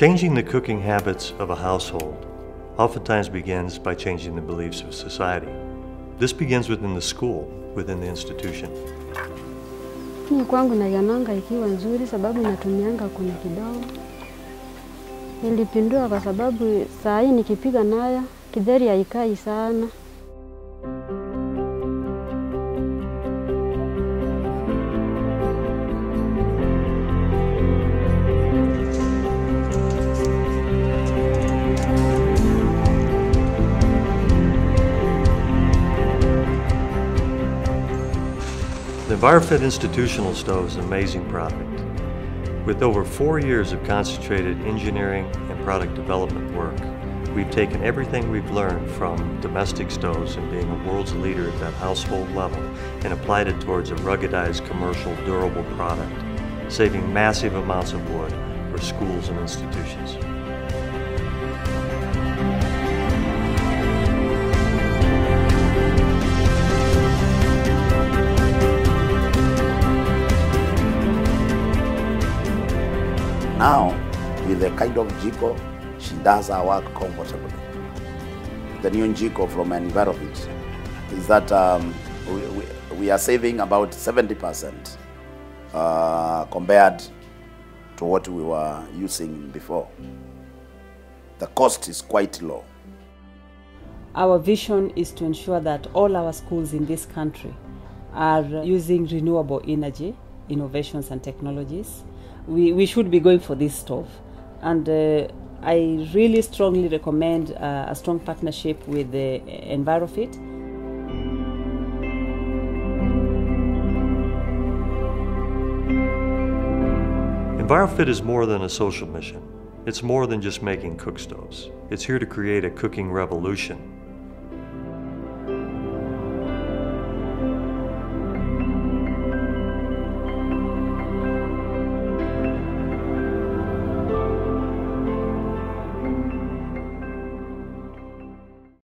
Changing the cooking habits of a household oftentimes begins by changing the beliefs of society. This begins within the school, within the institution. Mimi kwangu naionanga ikiwa nzuri sababu inatumianga kuni kidogo. Nilipindua kwa sababu saa hii nikipiga nayo kidheri haikai sana. The EnviroFit institutional stove is an amazing product. With over four years of concentrated engineering and product development work, we've taken everything we've learned from domestic stoves and being a world's leader at that household level and applied it towards a ruggedized commercial durable product, saving massive amounts of wood for schools and institutions. Now, with the kind of Jiko, she does her work comfortably. The new Jiko from Envirofit is that um, we, we, we are saving about 70% uh, compared to what we were using before. The cost is quite low. Our vision is to ensure that all our schools in this country are using renewable energy, innovations, and technologies. We, we should be going for this stove. And uh, I really strongly recommend uh, a strong partnership with the EnviroFit. EnviroFit is more than a social mission. It's more than just making cook stoves. It's here to create a cooking revolution